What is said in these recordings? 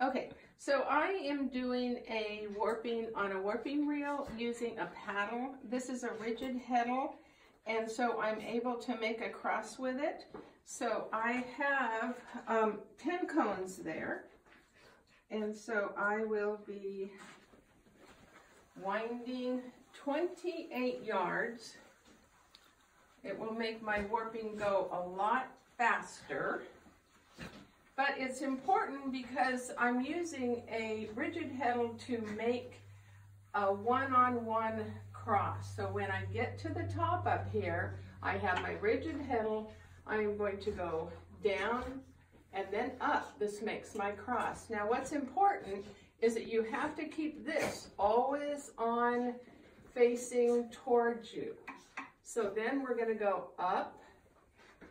Okay, so I am doing a warping on a warping reel using a paddle. This is a rigid heddle, and so I'm able to make a cross with it. So I have um, 10 cones there, and so I will be winding 28 yards. It will make my warping go a lot faster. But it's important because I'm using a rigid heddle to make a one-on-one -on -one cross. So when I get to the top up here, I have my rigid heddle. I'm going to go down and then up. This makes my cross. Now what's important is that you have to keep this always on facing towards you. So then we're gonna go up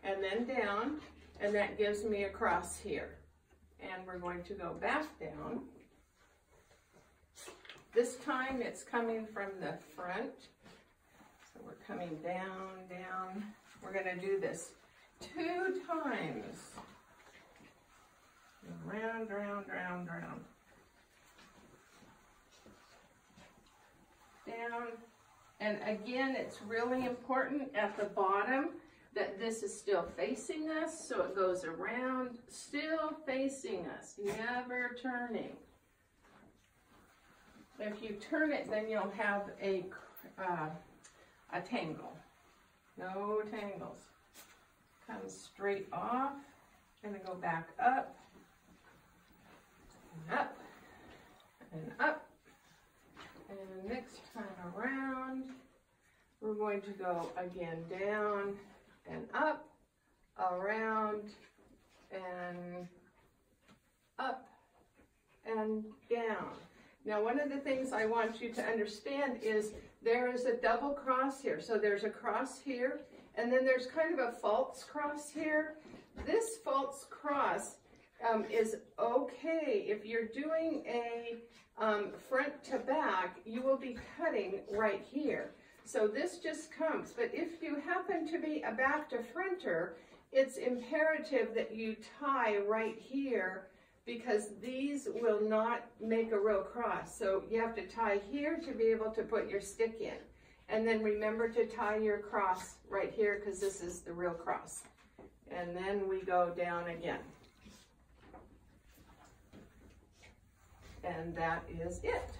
and then down and that gives me a cross here. And we're going to go back down. This time it's coming from the front. So we're coming down, down. We're gonna do this two times. Round, round, round, round. Down. And again, it's really important at the bottom that this is still facing us, so it goes around, still facing us, never turning. If you turn it, then you'll have a, uh, a tangle. No tangles. Come straight off, gonna go back up, and up, and up, and next time around, we're going to go again down, and up, around, and up, and down. Now, one of the things I want you to understand is there is a double cross here. So there's a cross here, and then there's kind of a false cross here. This false cross um, is okay. If you're doing a um, front to back, you will be cutting right here. So this just comes. But if you happen to be a back to fronter, it's imperative that you tie right here because these will not make a real cross. So you have to tie here to be able to put your stick in. And then remember to tie your cross right here because this is the real cross. And then we go down again. And that is it.